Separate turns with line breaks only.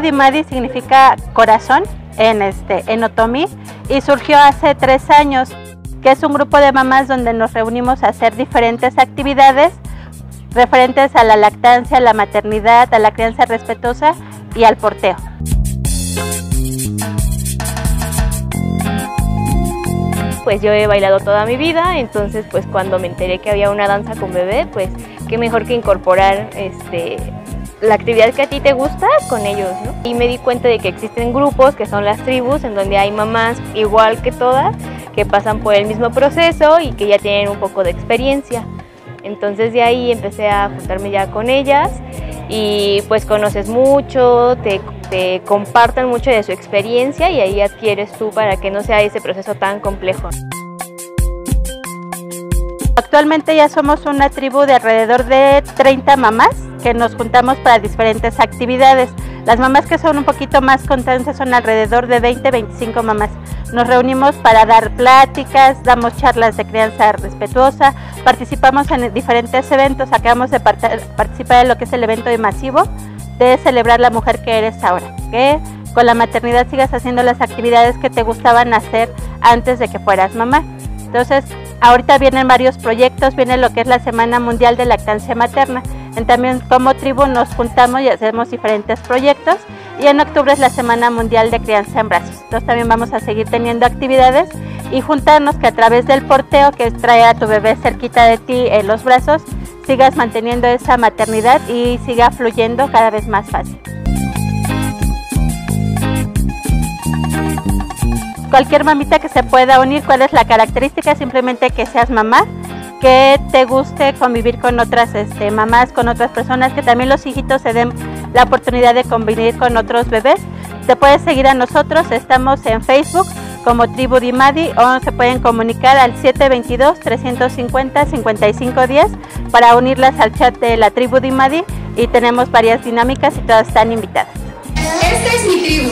Dimadi significa corazón en, este, en y surgió hace tres años, que es un grupo de mamás donde nos reunimos a hacer diferentes actividades referentes a la lactancia, a la maternidad, a la crianza respetuosa y al porteo.
Pues yo he bailado toda mi vida, entonces pues cuando me enteré que había una danza con bebé, pues qué mejor que incorporar este, la actividad que a ti te gusta con ellos, ¿no? Y me di cuenta de que existen grupos que son las tribus, en donde hay mamás igual que todas, que pasan por el mismo proceso y que ya tienen un poco de experiencia. Entonces de ahí empecé a juntarme ya con ellas y pues conoces mucho, te, te comparten mucho de su experiencia y ahí adquieres tú para que no sea ese proceso tan complejo.
Actualmente ya somos una tribu de alrededor de 30 mamás que nos juntamos para diferentes actividades. Las mamás que son un poquito más constantes son alrededor de 20-25 mamás. Nos reunimos para dar pláticas, damos charlas de crianza respetuosa, participamos en diferentes eventos, acabamos de participar en lo que es el evento de masivo de celebrar la mujer que eres ahora, que con la maternidad sigas haciendo las actividades que te gustaban hacer antes de que fueras mamá. Entonces, ahorita vienen varios proyectos, viene lo que es la Semana Mundial de Lactancia Materna también como tribu nos juntamos y hacemos diferentes proyectos y en octubre es la Semana Mundial de Crianza en Brazos. Entonces también vamos a seguir teniendo actividades y juntarnos que a través del porteo que trae a tu bebé cerquita de ti en los brazos, sigas manteniendo esa maternidad y siga fluyendo cada vez más fácil. Cualquier mamita que se pueda unir, ¿cuál es la característica? Simplemente que seas mamá que te guste convivir con otras este, mamás, con otras personas, que también los hijitos se den la oportunidad de convivir con otros bebés. Te puedes seguir a nosotros, estamos en Facebook como Tribu Dimadi o se pueden comunicar al 722-350-5510 para unirlas al chat de la Tribu Dimadi y tenemos varias dinámicas y todas están invitadas.
Esta es mi tribu,